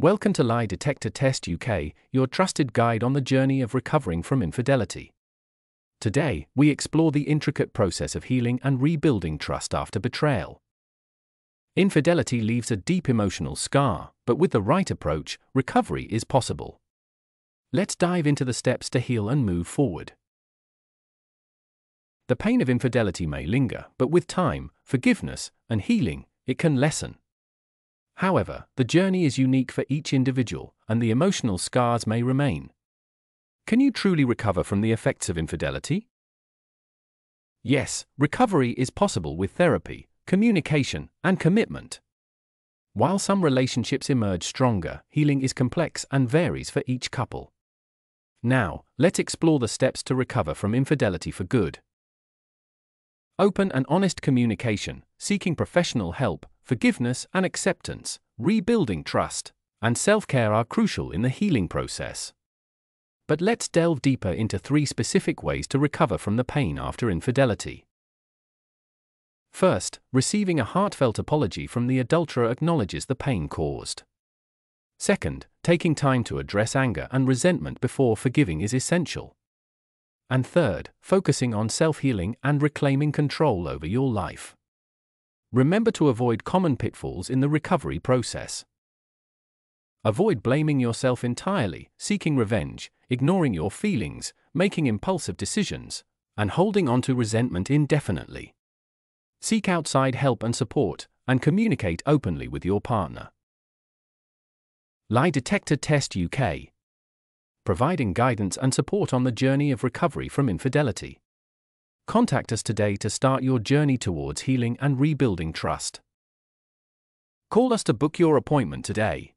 Welcome to Lie Detector Test UK, your trusted guide on the journey of recovering from infidelity. Today, we explore the intricate process of healing and rebuilding trust after betrayal. Infidelity leaves a deep emotional scar, but with the right approach, recovery is possible. Let's dive into the steps to heal and move forward. The pain of infidelity may linger, but with time, forgiveness, and healing, it can lessen. However, the journey is unique for each individual, and the emotional scars may remain. Can you truly recover from the effects of infidelity? Yes, recovery is possible with therapy, communication, and commitment. While some relationships emerge stronger, healing is complex and varies for each couple. Now, let's explore the steps to recover from infidelity for good. Open and honest communication, seeking professional help, forgiveness and acceptance, rebuilding trust, and self care are crucial in the healing process. But let's delve deeper into three specific ways to recover from the pain after infidelity. First, receiving a heartfelt apology from the adulterer acknowledges the pain caused. Second, taking time to address anger and resentment before forgiving is essential. And third, focusing on self healing and reclaiming control over your life. Remember to avoid common pitfalls in the recovery process. Avoid blaming yourself entirely, seeking revenge, ignoring your feelings, making impulsive decisions, and holding on to resentment indefinitely. Seek outside help and support, and communicate openly with your partner. Lie Detector Test UK providing guidance and support on the journey of recovery from infidelity. Contact us today to start your journey towards healing and rebuilding trust. Call us to book your appointment today.